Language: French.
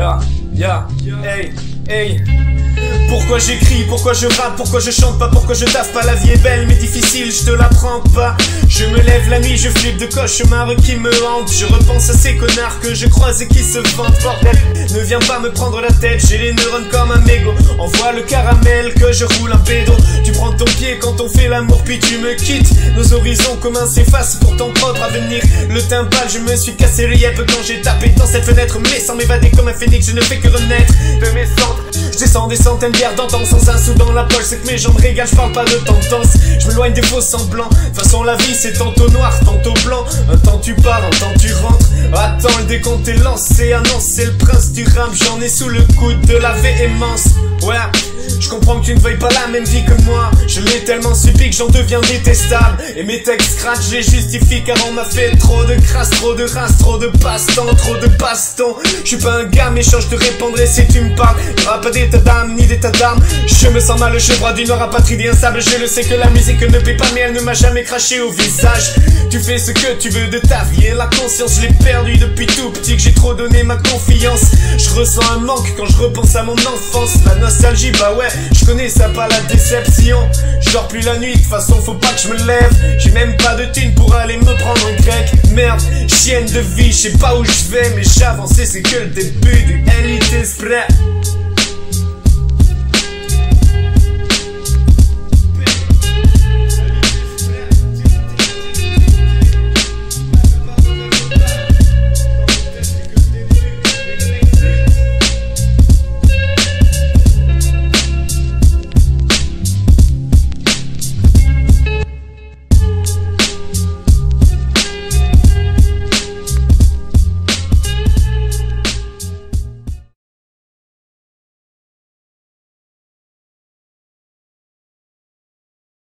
Yeah, yeah, yeah. Hey. Hey. Pourquoi j'écris, pourquoi je rappe, pourquoi je chante pas, pourquoi je taffe pas La vie est belle mais difficile, je te l'apprends pas. Je me lève la nuit, je flippe de cauchemars qui me hantent Je repense à ces connards que je croise et qui se vantent. Bordel, ne viens pas me prendre la tête, j'ai les neurones comme un mégot. Envoie le caramel que je roule un pédo. Tu prends ton pied quand on fait l'amour puis tu me quittes. Nos horizons communs s'effacent pour ton propre avenir. Le timpal, je me suis cassé le yep quand j'ai tapé dans cette fenêtre. Mais sans m'évader comme un phénix, je ne fais que renaître. De mes cendres Je descends des centaines bières d'antan sans un sou dans la poche C'est que mes jambes régalent, je parle pas de tendance. Je me loigne des faux semblants. De toute façon la vie c'est tantôt noir, tantôt blanc. Un temps tu pars, un temps Attends le décompte est lancé Annonce c'est le prince du rap. J'en ai sous le coude de la véhémence. Ouais je comprends que tu ne veuilles pas la même vie que moi. Je l'ai tellement subi que j'en deviens détestable. Et mes textes scratch, je les justifie car on m'a fait trop de crasse, trop de race, trop de passe-temps, trop de passe-temps. Je suis pas un gars méchant, je te répondrai si tu me parles. Pas d'état d'âme ni d'état d'âme Je me sens mal, je broie du noir apatridé instable Je le sais que la musique ne paie pas mais elle ne m'a jamais craché au visage. Tu fais ce que tu veux de ta vie et la conscience Je l'ai perdu depuis tout petit que j'ai trop donné ma confiance. Je ressens un manque quand je repense à mon enfance. La nostalgie, bah ouais je connais ça pas la déception. Je dors plus la nuit, de toute façon faut pas que je me lève. J'ai même pas de thune pour aller me prendre un grec. Merde, chienne de vie, je sais pas où je vais Mais j'avance c'est que le début du Elite Spray